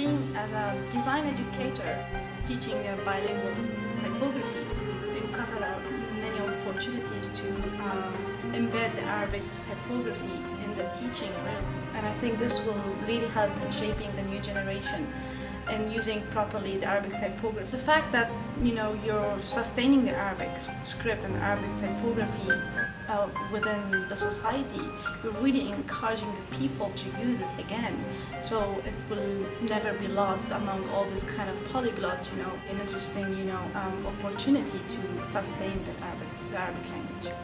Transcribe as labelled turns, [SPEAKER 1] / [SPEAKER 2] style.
[SPEAKER 1] being as a design educator, teaching a bilingual typography in Qatar, many opportunities to um, embed the Arabic typography in the teaching. And I think this will really help in shaping the new generation and using properly the Arabic typography. The fact that you know you're sustaining the Arabic script and Arabic typography uh, within the society, you're really encouraging the people to use it again. So it will never be lost among all this kind of polyglot, you know, an interesting, you know, um, opportunity to sustain the Arabic, the Arabic language.